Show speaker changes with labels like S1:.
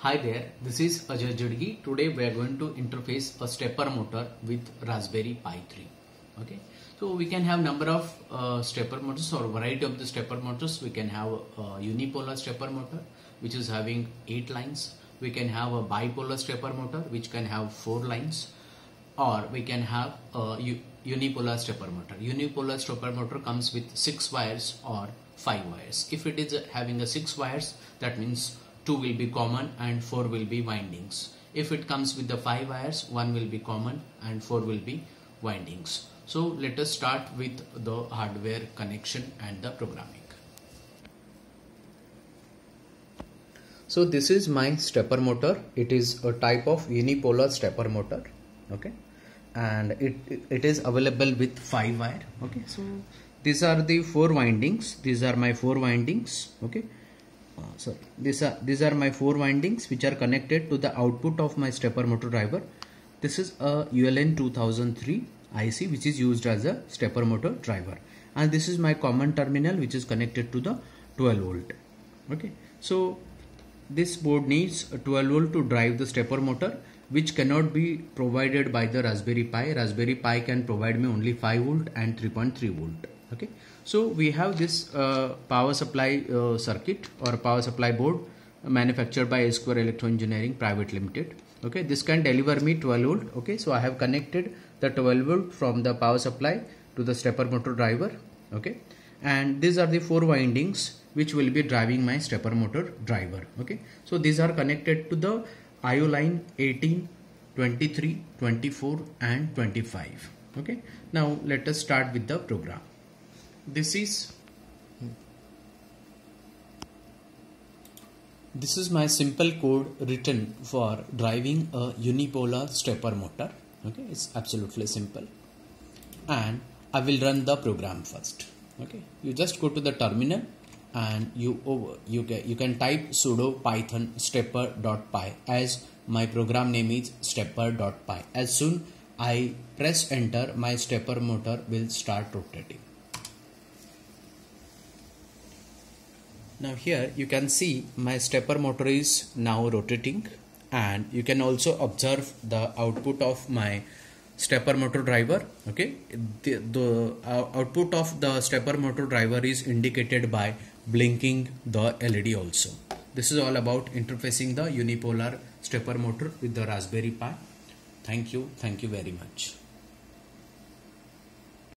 S1: Hi there, this is Ajay Jidagi. Today we are going to interface a stepper motor with Raspberry Pi 3. Okay, so we can have number of uh, stepper motors or variety of the stepper motors. We can have a unipolar stepper motor which is having 8 lines. We can have a bipolar stepper motor which can have 4 lines or we can have a unipolar stepper motor. Unipolar stepper motor comes with 6 wires or 5 wires. If it is having a 6 wires that means 2 will be common and 4 will be windings. If it comes with the 5 wires 1 will be common and 4 will be windings. So let us start with the hardware connection and the programming. So this is my stepper motor. It is a type of unipolar stepper motor. Okay. And it, it is available with 5 wire. Okay. So these are the 4 windings. These are my 4 windings. Okay. Uh, sorry. These are, these are my 4 windings which are connected to the output of my stepper motor driver. This is a ULN 2003 IC which is used as a stepper motor driver and this is my common terminal which is connected to the 12 volt okay so this board needs a 12 volt to drive the stepper motor which cannot be provided by the Raspberry Pi. Raspberry Pi can provide me only 5 volt and 3.3 volt. Okay, so we have this uh, power supply uh, circuit or power supply board manufactured by Square Electro Engineering Private Limited. Okay, this can deliver me 12 volt. Okay, so I have connected the 12 volt from the power supply to the stepper motor driver. Okay, and these are the four windings which will be driving my stepper motor driver okay so these are connected to the IO line 18 23 24 and 25 okay now let us start with the program this is? This is my simple code written for driving a unipolar stepper motor. Okay it's absolutely simple. And I will run the program first. Okay you just go to the terminal and you over you can you can type sudo python stepper.py as my program name is stepper.py as soon i press enter my stepper motor will start rotating now here you can see my stepper motor is now rotating and you can also observe the output of my stepper motor driver okay the, the uh, output of the stepper motor driver is indicated by blinking the LED also. This is all about interfacing the unipolar stepper motor with the Raspberry Pi. Thank you. Thank you very much.